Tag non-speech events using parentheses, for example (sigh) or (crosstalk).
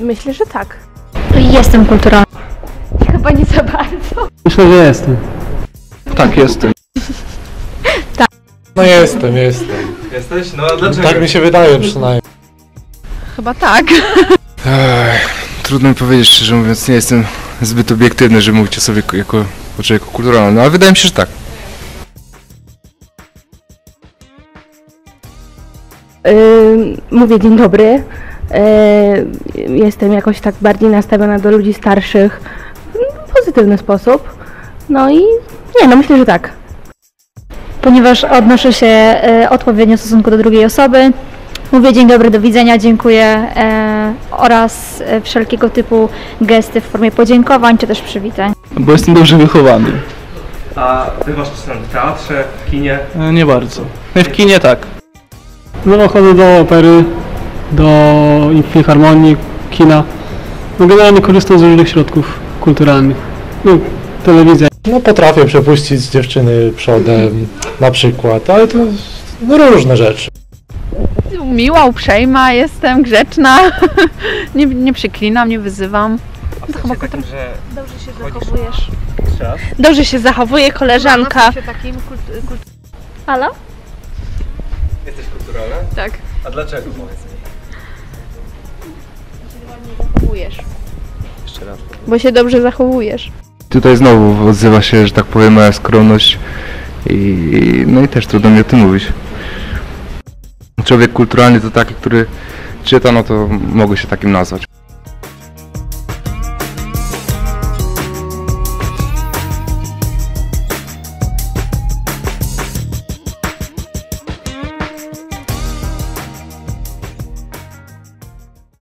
Myślę, że tak. Jestem kulturalna. Chyba nie za bardzo. Myślę, że jestem. Tak, jestem. (laughs) No jestem, jestem. Jesteś? No a dlaczego? Tak mi się wydaje przynajmniej. Chyba tak. Trudno mi powiedzieć, szczerze mówiąc, nie jestem zbyt obiektywny, żeby mówić o sobie jako- jako o człowieku kulturalnym, no ale wydaje mi się, że tak. Yy, mówię dzień dobry. Yy, jestem jakoś tak bardziej nastawiona do ludzi starszych w pozytywny sposób. No i nie, no myślę, że tak. Ponieważ odnoszę się e, odpowiednio w stosunku do drugiej osoby. Mówię dzień dobry, do widzenia, dziękuję e, oraz e, wszelkiego typu gesty w formie podziękowań czy też przywitań. Bo jestem dobrze wychowany. A ty masz czy w teatrze, w kinie? E, Nie bardzo. W kinie tak. No chodzę do opery, do filharmonii, kina. No generalnie korzystam z różnych środków kulturalnych. No, telewizja. No potrafię przepuścić dziewczyny przodem na przykład, ale to no, różne rzeczy. Miła, uprzejma, jestem grzeczna, (laughs) nie, nie przyklinam, nie wyzywam. A w sensie takim, że Dobrze się zachowujesz. czas? Dobrze się zachowuje koleżanka. takim kult, Halo? Jesteś kulturalna? tak. A dlaczego powiedz mi? Zachowujesz. Jeszcze raz. Bo się dobrze zachowujesz. Tutaj znowu odzywa się, że tak powiem, moja skromność i no i też trudno mi o tym mówić. Człowiek kulturalny to taki, który czyta, no to mogę się takim nazwać.